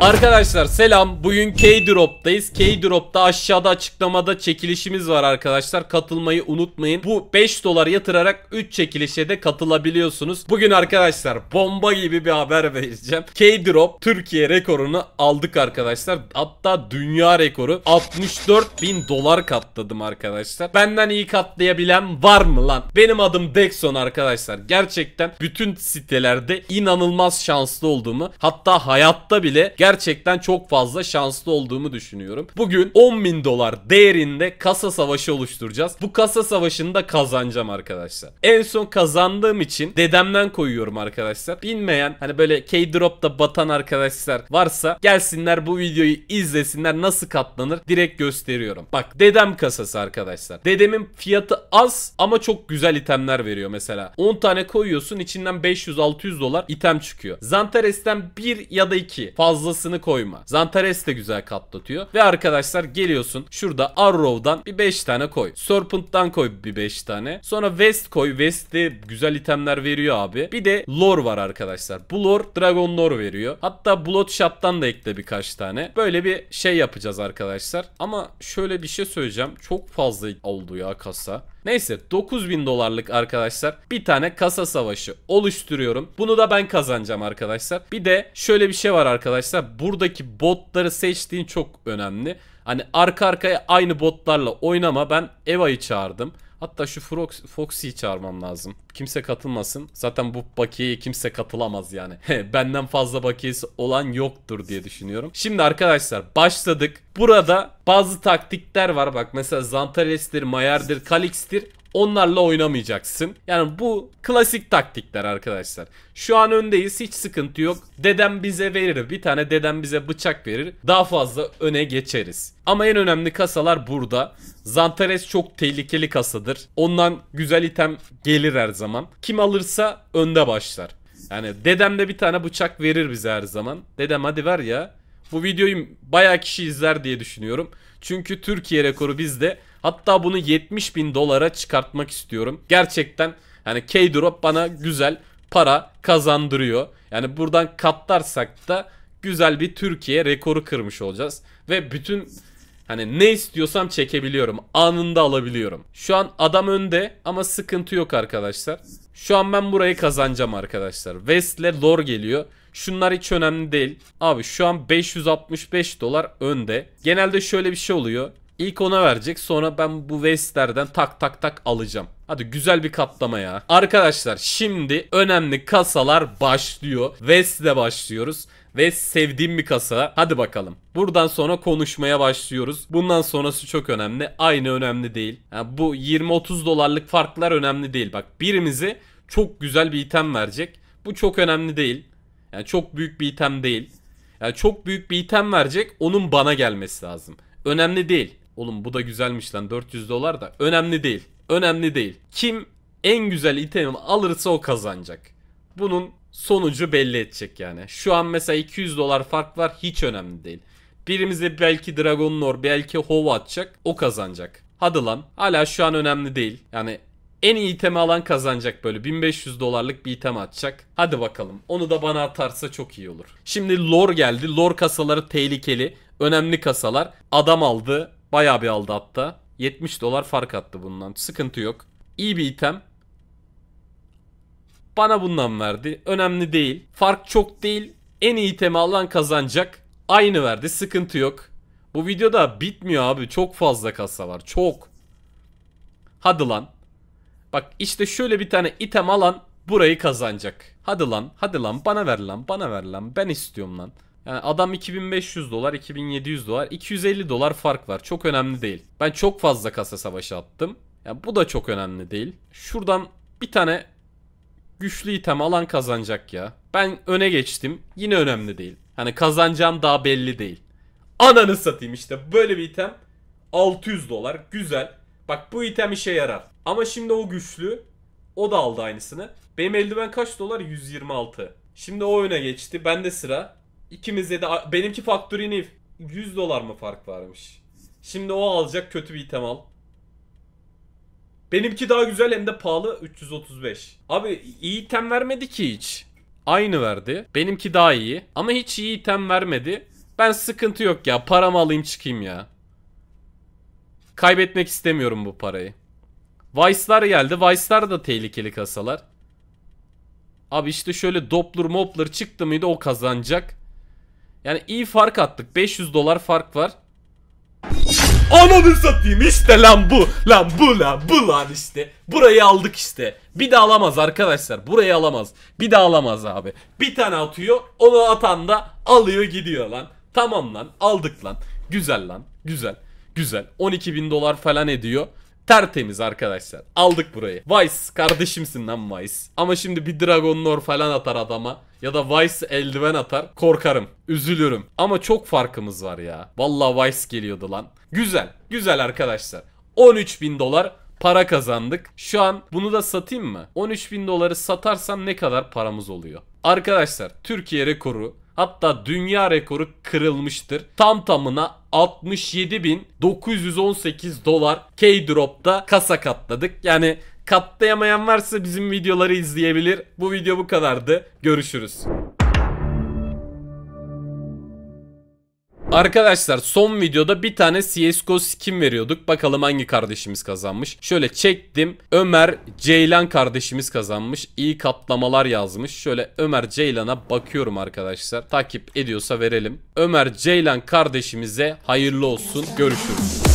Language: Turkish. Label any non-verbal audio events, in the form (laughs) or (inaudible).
Arkadaşlar selam. Bugün K-Drop'tayız. K-Drop'ta aşağıda açıklamada çekilişimiz var arkadaşlar. Katılmayı unutmayın. Bu 5 dolar yatırarak 3 çekilişe de katılabiliyorsunuz. Bugün arkadaşlar bomba gibi bir haber vereceğim. K-Drop Türkiye rekorunu aldık arkadaşlar. Hatta dünya rekoru 64 bin dolar katladım arkadaşlar. Benden iyi katlayabilen var mı lan? Benim adım Dexon arkadaşlar. Gerçekten bütün sitelerde inanılmaz şanslı olduğumu hatta hayatta bile gerçekten çok fazla şanslı olduğumu düşünüyorum. Bugün 10 bin dolar değerinde kasa savaşı oluşturacağız. Bu kasa savaşını da kazanacağım arkadaşlar. En son kazandığım için dedemden koyuyorum arkadaşlar. Bilmeyen hani böyle K-Drop'ta batan arkadaşlar varsa gelsinler bu videoyu izlesinler nasıl katlanır direkt gösteriyorum. Bak dedem kasası arkadaşlar. Dedemin fiyatı az ama çok güzel itemler veriyor mesela. 10 tane koyuyorsun içinden 500-600 dolar item çıkıyor. Zantares'ten 1 ya da 2 fazlasını koyma. Zantares de güzel katlatıyor. Ve arkadaşlar geliyorsun şurada Arrow'dan bir 5 tane koy. Serpent'tan koy bir 5 tane. Sonra West koy. West'te güzel itemler veriyor abi. Bir de lore var arkadaşlar. Bu lore Dragon lore veriyor. Hatta Bloodshot'tan da ekle birkaç tane. Böyle bir şey yapacağız arkadaşlar. Ama şöyle bir şey söyleyeceğim. Çok fazla oldu ya kasa. Neyse 9000 dolarlık arkadaşlar bir tane kasa savaşı oluşturuyorum. Bunu da ben kazanacağım arkadaşlar. Bir de şöyle bir şey var arkadaşlar. Buradaki botları seçtiğin çok önemli. Hani arka arkaya aynı botlarla oynama. Ben Eva'yı çağırdım. Hatta şu Fox, Foxy'yi çağırmam lazım. Kimse katılmasın. Zaten bu bakiyeye kimse katılamaz yani. (laughs) Benden fazla bakiyesi olan yoktur diye düşünüyorum. Şimdi arkadaşlar başladık. Burada bazı taktikler var. Bak mesela Zantares'tir, Mayer'dir, Kalix'tir. Onlarla oynamayacaksın. Yani bu klasik taktikler arkadaşlar. Şu an öndeyiz hiç sıkıntı yok. Dedem bize verir. Bir tane dedem bize bıçak verir. Daha fazla öne geçeriz. Ama en önemli kasalar burada. Zantares çok tehlikeli kasadır. Ondan güzel item gelir her zaman. Kim alırsa önde başlar. Yani dedem de bir tane bıçak verir bize her zaman. Dedem hadi ver ya. Bu videoyu bayağı kişi izler diye düşünüyorum. Çünkü Türkiye rekoru bizde. Hatta bunu 70 bin dolara çıkartmak istiyorum. Gerçekten hani K-Drop bana güzel para kazandırıyor. Yani buradan katlarsak da güzel bir Türkiye rekoru kırmış olacağız. Ve bütün hani ne istiyorsam çekebiliyorum. Anında alabiliyorum. Şu an adam önde ama sıkıntı yok arkadaşlar. Şu an ben burayı kazanacağım arkadaşlar. West'le lore geliyor. Şunlar hiç önemli değil. Abi şu an 565 dolar önde. Genelde şöyle bir şey oluyor. İlk ona verecek sonra ben bu West'lerden tak tak tak alacağım. Hadi güzel bir katlama ya. Arkadaşlar şimdi önemli kasalar başlıyor. West'le başlıyoruz. Ve sevdiğim bir kasa. Hadi bakalım. Buradan sonra konuşmaya başlıyoruz. Bundan sonrası çok önemli. Aynı önemli değil. Yani bu 20-30 dolarlık farklar önemli değil. Bak birimizi çok güzel bir item verecek. Bu çok önemli değil. Yani çok büyük bir item değil. Yani çok büyük bir item verecek. Onun bana gelmesi lazım. Önemli değil. Oğlum bu da güzelmiş lan 400 dolar da. Önemli değil. Önemli değil. Kim en güzel itemi alırsa o kazanacak. Bunun sonucu belli edecek yani. Şu an mesela 200 dolar fark var hiç önemli değil. Birimize belki Dragon Lore belki Hova atacak o kazanacak. Hadi lan hala şu an önemli değil. Yani en iyi itemi alan kazanacak böyle 1500 dolarlık bir item atacak. Hadi bakalım onu da bana atarsa çok iyi olur. Şimdi lore geldi. Lore kasaları tehlikeli. Önemli kasalar. Adam aldı. Bayağı bir aldı hatta. 70 dolar fark attı bundan. Sıkıntı yok. İyi bir item. Bana bundan verdi. Önemli değil. Fark çok değil. En iyi itemi alan kazanacak. Aynı verdi. Sıkıntı yok. Bu videoda bitmiyor abi. Çok fazla kasa var. Çok. Hadi lan. Bak işte şöyle bir tane item alan burayı kazanacak. Hadi lan. Hadi lan. Bana ver lan. Bana ver lan. Ben istiyorum lan. Yani adam 2500 dolar, 2700 dolar, 250 dolar fark var. Çok önemli değil. Ben çok fazla kasa savaşı attım. Yani bu da çok önemli değil. Şuradan bir tane güçlü item alan kazanacak ya. Ben öne geçtim. Yine önemli değil. Hani kazanacağım daha belli değil. Ananı satayım işte böyle bir item 600 dolar. Güzel. Bak bu item işe yarar. Ama şimdi o güçlü. O da aldı aynısını. Benim eldiven kaç dolar? 126. Şimdi o öne geçti. Bende sıra. İkimizde de benimki Factory New 100 dolar mı fark varmış. Şimdi o alacak kötü bir item al. Benimki daha güzel hem de pahalı 335. Abi iyi item vermedi ki hiç. Aynı verdi. Benimki daha iyi. Ama hiç iyi item vermedi. Ben sıkıntı yok ya. Paramı alayım çıkayım ya. Kaybetmek istemiyorum bu parayı. Vice'lar geldi. Vice'lar da tehlikeli kasalar. Abi işte şöyle Doppler Mopler çıktı mıydı o kazanacak. Yani iyi fark attık. 500 dolar fark var. Ananı satayım işte lan bu. Lan bu lan bu lan işte. Burayı aldık işte. Bir de alamaz arkadaşlar. Burayı alamaz. Bir de alamaz abi. Bir tane atıyor. Onu atan da alıyor gidiyor lan. Tamam lan aldık lan. Güzel lan. Güzel. Güzel. 12 bin dolar falan ediyor. Tertemiz arkadaşlar. Aldık burayı. Vice kardeşimsin lan Vice. Ama şimdi bir Dragon Lore falan atar adama. Ya da Vice eldiven atar. Korkarım. Üzülürüm. Ama çok farkımız var ya. Vallahi Vice geliyordu lan. Güzel. Güzel arkadaşlar. 13 bin dolar para kazandık. Şu an bunu da satayım mı? 13 bin doları satarsam ne kadar paramız oluyor? Arkadaşlar Türkiye rekoru hatta dünya rekoru kırılmıştır. Tam tamına 67.918 dolar K-Drop'ta kasa katladık. Yani katlayamayan varsa bizim videoları izleyebilir. Bu video bu kadardı. Görüşürüz. Arkadaşlar son videoda bir tane CSGO skin veriyorduk. Bakalım hangi kardeşimiz kazanmış. Şöyle çektim. Ömer Ceylan kardeşimiz kazanmış. İyi katlamalar yazmış. Şöyle Ömer Ceylan'a bakıyorum arkadaşlar. Takip ediyorsa verelim. Ömer Ceylan kardeşimize hayırlı olsun. Görüşürüz.